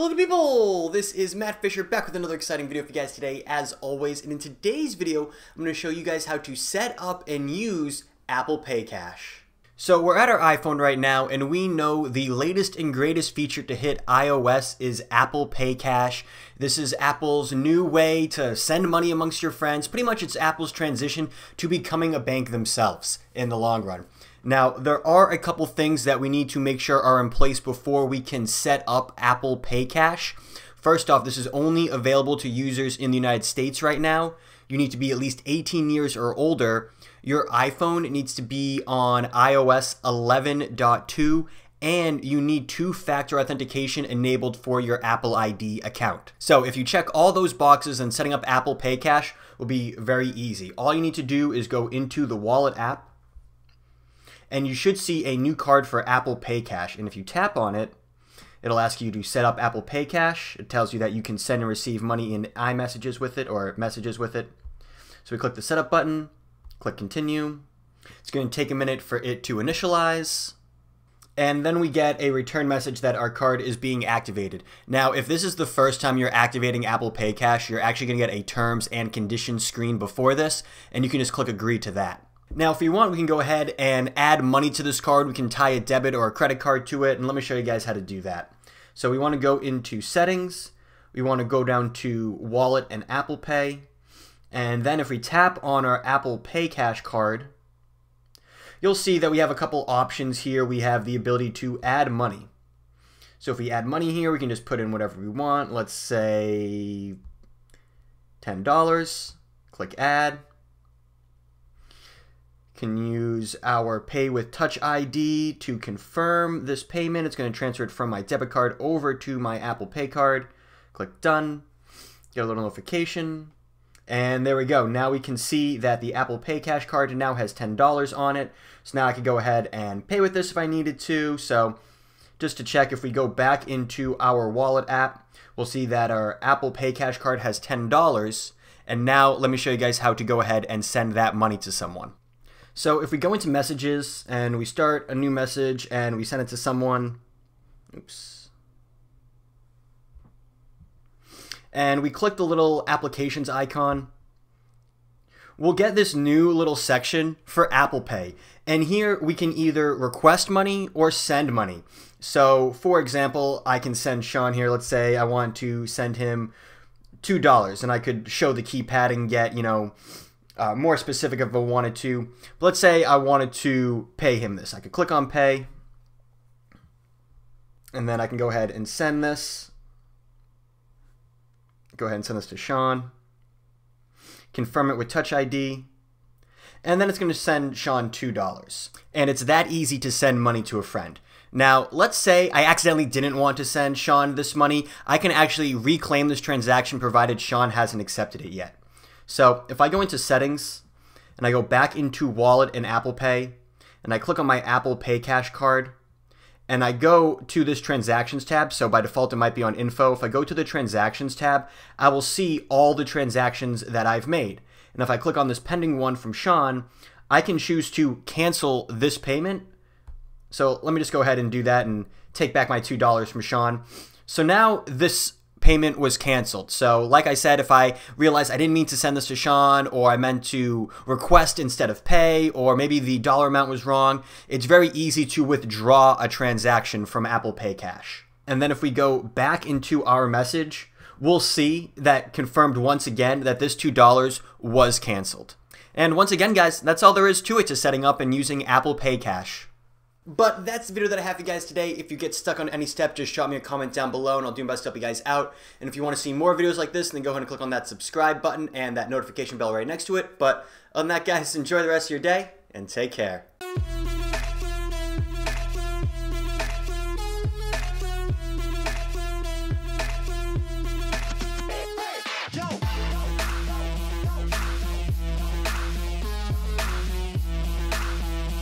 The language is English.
Hello people, this is Matt Fisher back with another exciting video for you guys today as always and in today's video I'm going to show you guys how to set up and use Apple Pay Cash. So we're at our iPhone right now and we know the latest and greatest feature to hit iOS is Apple Pay Cash. This is Apple's new way to send money amongst your friends. Pretty much it's Apple's transition to becoming a bank themselves in the long run. Now, there are a couple things that we need to make sure are in place before we can set up Apple Pay Cash. First off, this is only available to users in the United States right now. You need to be at least 18 years or older. Your iPhone needs to be on iOS 11.2 and you need two-factor authentication enabled for your Apple ID account. So if you check all those boxes, then setting up Apple Pay Cash will be very easy. All you need to do is go into the Wallet app, and you should see a new card for Apple Pay Cash. And if you tap on it, it'll ask you to set up Apple Pay Cash. It tells you that you can send and receive money in iMessages with it or messages with it. So we click the setup button, click continue. It's going to take a minute for it to initialize. And then we get a return message that our card is being activated. Now, if this is the first time you're activating Apple Pay Cash, you're actually going to get a terms and conditions screen before this, and you can just click agree to that. Now, if you want, we can go ahead and add money to this card. We can tie a debit or a credit card to it, and let me show you guys how to do that. So we want to go into Settings. We want to go down to Wallet and Apple Pay. And then if we tap on our Apple Pay Cash card, you'll see that we have a couple options here. We have the ability to add money. So if we add money here, we can just put in whatever we want. Let's say $10. Click Add can use our pay with touch ID to confirm this payment. It's going to transfer it from my debit card over to my Apple Pay card. Click done. Get a little notification. And there we go. Now we can see that the Apple Pay Cash card now has $10 on it. So now I can go ahead and pay with this if I needed to. So just to check, if we go back into our wallet app, we'll see that our Apple Pay Cash card has $10. And now let me show you guys how to go ahead and send that money to someone. So if we go into messages and we start a new message and we send it to someone, oops, and we click the little applications icon, we'll get this new little section for Apple Pay. And here we can either request money or send money. So for example, I can send Sean here, let's say I want to send him $2 and I could show the keypad and get, you know, uh, more specific if I wanted to. But let's say I wanted to pay him this. I could click on pay, and then I can go ahead and send this. Go ahead and send this to Sean. Confirm it with Touch ID. And then it's going to send Sean $2. And it's that easy to send money to a friend. Now, let's say I accidentally didn't want to send Sean this money. I can actually reclaim this transaction provided Sean hasn't accepted it yet. So if I go into settings and I go back into wallet and Apple Pay and I click on my Apple Pay Cash card and I go to this transactions tab, so by default it might be on info. If I go to the transactions tab, I will see all the transactions that I've made. And if I click on this pending one from Sean, I can choose to cancel this payment. So let me just go ahead and do that and take back my $2 from Sean. So now this payment was canceled. So, like I said, if I realize I didn't mean to send this to Sean, or I meant to request instead of pay, or maybe the dollar amount was wrong, it's very easy to withdraw a transaction from Apple Pay Cash. And then if we go back into our message, we'll see that confirmed once again that this $2 was canceled. And once again, guys, that's all there is to it to setting up and using Apple Pay Cash. But that's the video that I have for you guys today. If you get stuck on any step, just drop me a comment down below and I'll do my best to help you guys out. And if you want to see more videos like this, then go ahead and click on that subscribe button and that notification bell right next to it. But other than that, guys, enjoy the rest of your day and take care.